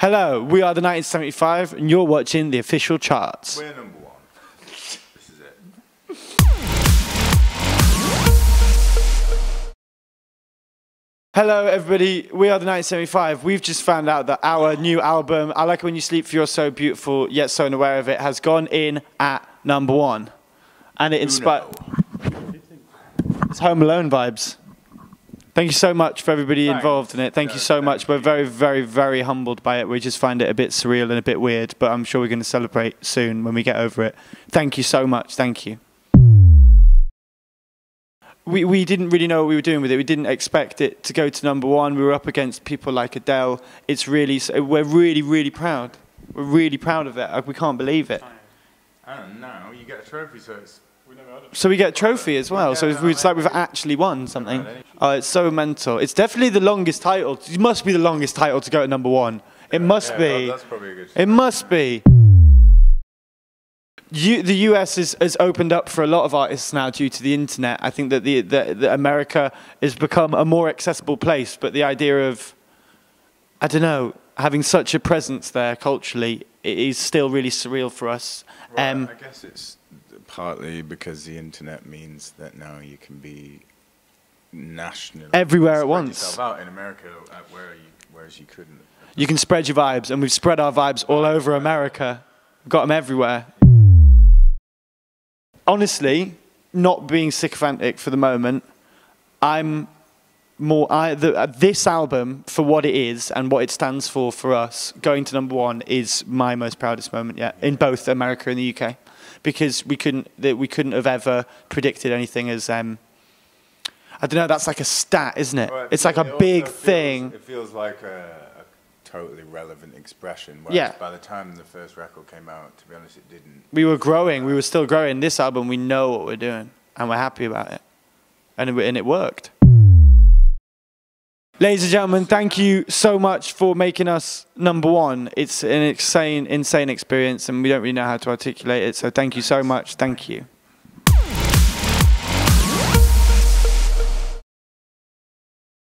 Hello, we are the 1975, and you're watching the official charts. We're number one. This is it. Hello, everybody. We are the 1975. We've just found out that our new album, I Like It When You Sleep, For You're So Beautiful, Yet So Unaware of It, has gone in at number one. And it inspired. It's Home Alone vibes. Thank you so much for everybody Thanks. involved in it. Thank Yeah, you so thank much. We're very, very, very humbled by it. We just find it a bit surreal and a bit weird, but I'm sure we're going to celebrate soon when we get over it. Thank you so much. Thank you. We, we didn't really know what we were doing with it. We didn't expect it to go to number one. We were up against people like Adele. It's really, so- we're really, really proud. We're really proud of it. Uh, we can't believe it. And now you get a trophy, so it's. So we get a trophy as well. So it's, like we've actually won something. Right, Oh, it's so mental. It's definitely the longest title. It must be the longest title to go to number one. It must be. That's probably a good. It must be. You, the US is, has opened up for a lot of artists now due to the internet. I think that the, the, the America has become a more accessible place, but the idea of, I don't know, having such a presence there culturally it is still really surreal for us. Well, Um, I guess it's partly because the internet means that now you can be national. Everywhere at once. out in America, uh, where you, whereas you couldn't. You can spread your vibes, and we've spread our vibes all over America. We've Got them everywhere. Honestly, not being sycophantic for the moment, I'm more. I, the, uh, this album, for what it is and what it stands for for us, going to number one is my most proudest moment yet in both America and the UK, because we couldn't that we couldn't have ever predicted anything as. Um, I don't know. That's like a stat, isn't it? Well, it it's like feels- a big feels- thing. It feels like a, a totally relevant expression. Whereas Yeah. By the time the first record came out, to be honest, it didn't. we were growing. We were still growing. This album, we know what we're doing, and we're happy about it, and it, and it worked. Ladies and gentlemen, thank you so much for making us number one. It's an insane, insane experience, and we don't really know how to articulate it. So thank you so much. Thank you.